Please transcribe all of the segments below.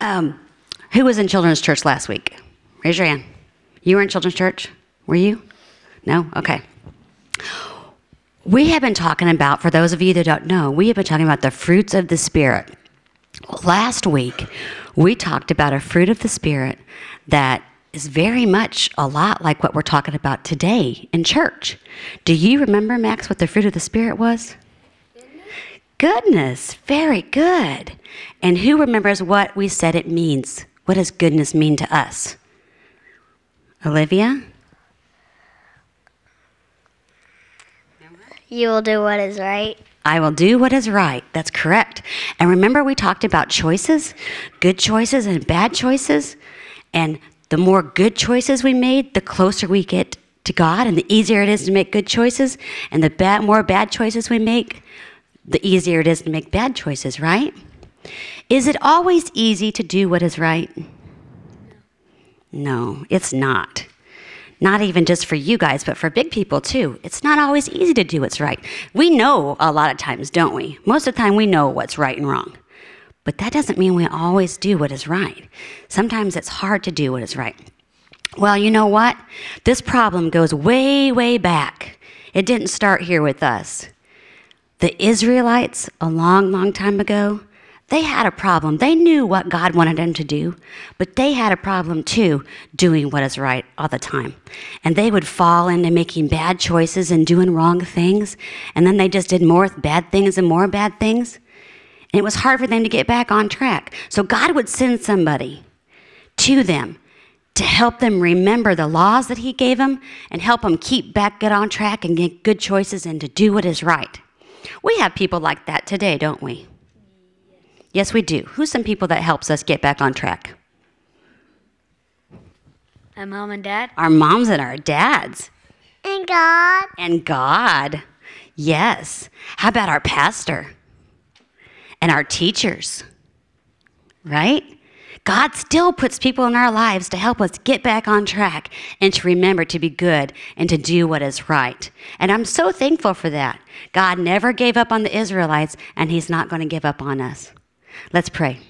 Um, who was in children's church last week? Raise your hand. You were in children's church? Were you? No? Okay. We have been talking about, for those of you that don't know, we have been talking about the fruits of the Spirit. Last week, we talked about a fruit of the Spirit that is very much a lot like what we're talking about today in church. Do you remember, Max, what the fruit of the Spirit was? Goodness, very good. And who remembers what we said it means? What does goodness mean to us? Olivia? You will do what is right. I will do what is right. That's correct. And remember, we talked about choices good choices and bad choices. And the more good choices we made, the closer we get to God, and the easier it is to make good choices. And the bad, more bad choices we make, the easier it is to make bad choices, right? Is it always easy to do what is right? No, it's not. Not even just for you guys, but for big people too. It's not always easy to do what's right. We know a lot of times, don't we? Most of the time, we know what's right and wrong. But that doesn't mean we always do what is right. Sometimes it's hard to do what is right. Well, you know what? This problem goes way, way back. It didn't start here with us. The Israelites, a long, long time ago, they had a problem. They knew what God wanted them to do, but they had a problem too doing what is right all the time. And they would fall into making bad choices and doing wrong things, and then they just did more bad things and more bad things. And it was hard for them to get back on track. So God would send somebody to them to help them remember the laws that He gave them and help them keep back get on track and get good choices and to do what is right. We have people like that today, don't we? Yes, we do. Who's some people that helps us get back on track? My mom and dad. Our moms and our dads. And God. And God. Yes. How about our pastor? And our teachers? Right? God still puts people in our lives to help us get back on track and to remember to be good and to do what is right. And I'm so thankful for that. God never gave up on the Israelites, and He's not going to give up on us. Let's pray.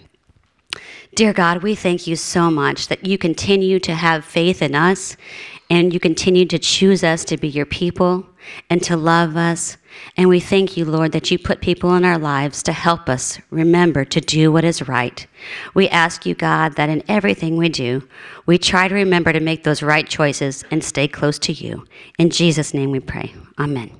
Dear God, we thank you so much that you continue to have faith in us and you continue to choose us to be your people and to love us. And we thank you, Lord, that you put people in our lives to help us remember to do what is right. We ask you, God, that in everything we do, we try to remember to make those right choices and stay close to you. In Jesus' name we pray. Amen.